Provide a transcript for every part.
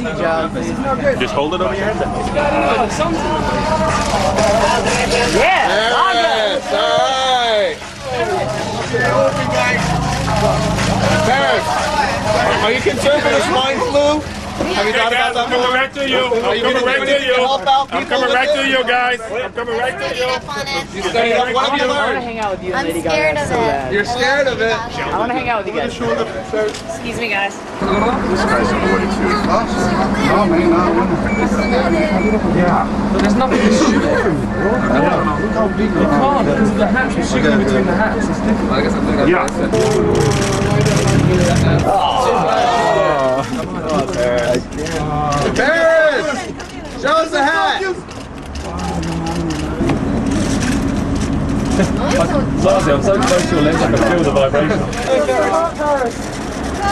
easy job. Just hold it over your head. Yeah. Yes, all right. Paris, are you concerned for the swine flu? Have you thought about that I'm coming more? right to you. Are I'm you coming gonna right to you. help out I'm coming with right to you, guys. I'm coming right to you. You studied up. What have you I want to hang out with you and I'm Lady scared Gaga of it. bad. You're scared of it. I want to hang out with you guys. Excuse me, guys. This guy's in the way too. But there's nothing to shoot at. You can't, because the hatch, you're shooting between the hatch. It's different. Yeah. Paris, show us the hat. Largely, I'm so close to your legs, I can feel the vibration.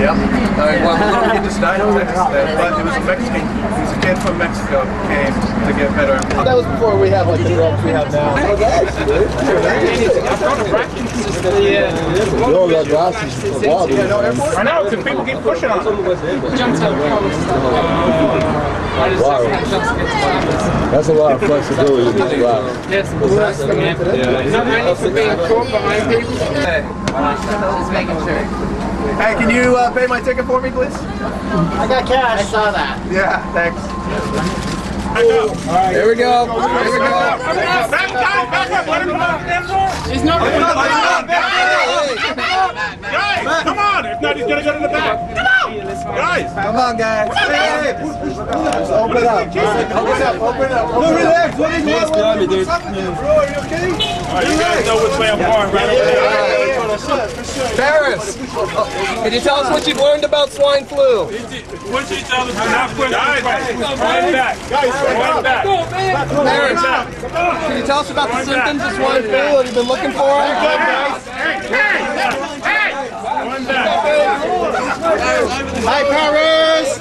Yeah. Uh, uh, but it was a Mexican, he was a kid from Mexico, who came to get better. That was before we had like the drugs we have now. You all got glasses for water. I know, because people keep pushing on it. Wow. That's a lot of flexibility in this glass. Just making sure. Hey, can you uh, pay my ticket for me, please? I got cash. I saw that. Yeah, thanks. Here we go. Here we go. Back, guys, back up. Let him come out the damn. He's not going Guys, Not, he's to go to the back. Come on. Guys. Come on, guys. Hey, open it up. Open it up. Open it up. No, relax. What is what's dude? Bro, are you okay? All right, you guys know which way I'm going, right over there. Paris, can you tell us what you've learned about swine flu? Once you tell us to not push, guys, one back. Guys, one back. Paris, can you tell us about the symptoms of swine flu? Have you been looking for it? One back. Hi, Paris.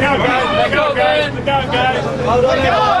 Out, guys. Look out, guys. Look out, guys.